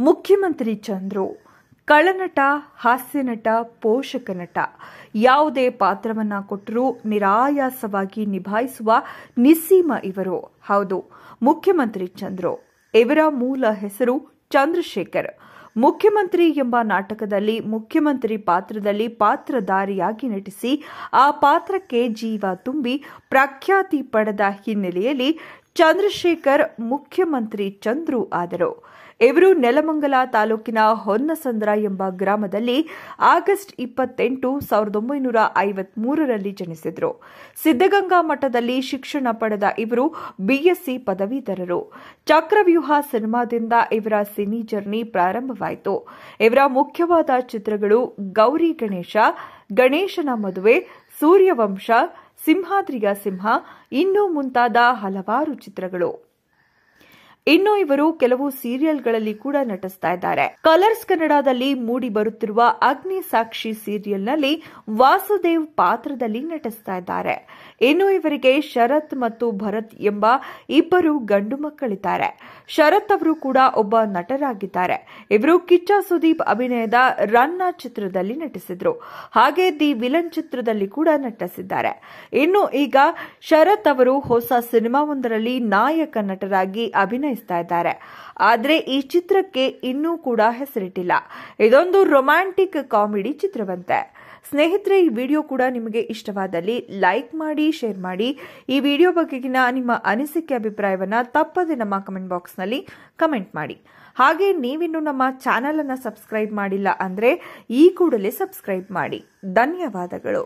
ಮುಖ್ಯಮಂತ್ರಿ ಚಂದ್ರು, ಕಳನಟ, ಹಾಸ್ಯನಟ ಪೋಷಕ ನಟ ಯಾವುದೇ ಪಾತ್ರವನ್ನ ಕೊಟ್ಟರೂ ನಿರಾಯಾಸವಾಗಿ ನಿಭಾಯಿಸುವ ನಿಸ್ಸೀಮ ಇವರು. ಹೌದು, ಮುಖ್ಯಮಂತ್ರಿ ಚಂದ್ರು. ಇವರ ಮೂಲ ಹೆಸರು ಚಂದ್ರಶೇಖರ್. ಮುಖ್ಯಮಂತ್ರಿ ಎಂಬ ನಾಟಕದಲ್ಲಿ ಮುಖ್ಯಮಂತ್ರಿ ಪಾತ್ರದಲ್ಲಿ ಪಾತ್ರಧಾರಿಯಾಗಿ ನಟಿಸಿ, ಆ ಪಾತ್ರಕ್ಕೆ ಜೀವ ತುಂಬಿ ಪ್ರಖ್ಯಾತಿ ಪಡೆದ ಹಿನ್ನೆಲೆಯಲ್ಲಿ ಚಂದ್ರಶೇಖರ್ ಮುಖ್ಯಮಂತ್ರಿ ಚಂದ್ರು ಆದರು. ಇವರು ನೆಲಮಂಗಲ ತಾಲೂಕಿನ ಹೊನ್ನಸಂದ್ರ ಎಂಬ ಗ್ರಾಮದಲ್ಲಿ ಆಗಸ್ಟ್ ಇಪ್ಪತ್ತೆಂಟು ಸಾವಿರದ ಒಂಬೈನೂರ ಐವತ್ಮೂರರಲ್ಲಿ ಜನಿಸಿದರು. ಸಿದ್ದಗಂಗಾ ಮಠದಲ್ಲಿ ಶಿಕ್ಷಣ ಪಡೆದ ಇವರು ಬಿಎಸ್ಸಿ ಪದವೀಧರರು. ಚಕ್ರವ್ಯೂಹ ಸಿನಿಮಾದಿಂದ ಇವರ ಸಿನಿ ಜರ್ನಿ ಪ್ರಾರಂಭವಾಯಿತು. ಇವರ ಮುಖ್ಯವಾದ ಚಿತ್ರಗಳು ಗೌರಿ ಗಣೇಶ, ಗಣೇಶನ ಮದುವೆ, ಸೂರ್ಯವಂಶ, ಸಿಂಹಾದ್ರಿಯ ಸಿಂಹ, ಇನ್ನೂ ಮುಂತಾದ ಹಲವಾರು ಚಿತ್ರಗಳು. ಇನ್ನು ಇವರು ಕೆಲವು ಸೀರಿಯಲ್ಗಳಲ್ಲಿ ಕೂಡ ನಟಿಸ್ತಾ ಇದ್ದಾರೆ. ಕಲರ್ಸ್ ಕನ್ನಡದಲ್ಲಿ ಮೂಡಿ ಬರುತ್ತಿರುವ ಅಗ್ನಿ ಸಾಕ್ಷಿ ಸೀರಿಯಲ್ನಲ್ಲಿ ವಾಸುದೇವ್ ಪಾತ್ರದಲ್ಲಿ ನಟಿಸ್ತಾ ಇದ್ದಾರೆ. ಇನ್ನು ಇವರಿಗೆ ಶರತ್ ಮತ್ತು ಭರತ್ ಎಂಬ ಇಬ್ಬರು ಗಂಡು ಮಕ್ಕಳಿದ್ದಾರೆ. ಶರತ್ ಅವರು ಕೂಡ ಒಬ್ಬ ನಟರಾಗಿದ್ದಾರೆ. ಇವರು ಕಿಚ್ಚ ಸುದೀಪ್ ಅಭಿನಯದ ರನ್ನ ಚಿತ್ರದಲ್ಲಿ ನಟಿಸಿದ್ರು. ಹಾಗೆ ದಿ ವಿಲನ್ ಚಿತ್ರದಲ್ಲಿ ಕೂಡ ನಟಿಸಿದ್ದಾರೆ. ಇನ್ನು ಈಗ ಶರತ್ ಅವರು ಹೊಸ ಸಿನಿಮಾವೊಂದರಲ್ಲಿ ನಾಯಕ ನಟರಾಗಿ ಅಭಿನಯಿಸ್ತಾ ಇದ್ದಾರೆ. ಆದರೆ ಈ ಚಿತ್ರಕ್ಕೆ ಇನ್ನೂ ಕೂಡ ಹೆಸರಿಟ್ಟಿಲ್ಲ. ಇದೊಂದು ರೊಮ್ಯಾಂಟಿಕ್ ಕಾಮಿಡಿ ಚಿತ್ರವಂತೆ. ಸ್ನೇಹಿತರೆ, ಈ ವಿಡಿಯೋ ಕೂಡ ನಿಮಗೆ ಇಷ್ಟವಾದಲ್ಲಿ ಲೈಕ್ ಮಾಡಿ ಶೇರ್ ಮಾಡಿ. ಈ ವಿಡಿಯೋ ಬಗೆಗಿನ ನಿಮ್ಮ ಅನಿಸಿಕೆ, ಅಭಿಪ್ರಾಯವನ್ನು ತಪ್ಪದೆ ನಮ್ಮ ಕಮೆಂಟ್ ಬಾಕ್ಸ್ನಲ್ಲಿ ಕಮೆಂಟ್ ಮಾಡಿ. ಹಾಗೆ ನೀವಿನ್ನು ನಮ್ಮ ಚಾನೆಲ್ ಅನ್ನು ಸಬ್ಸ್ಕ್ರೈಬ್ ಮಾಡಿಲ್ಲ ಅಂದ್ರೆ ಈ ಕೂಡಲೇ ಸಬ್ಸ್ಕ್ರೈಬ್ ಮಾಡಿ. ಧನ್ಯವಾದಗಳು.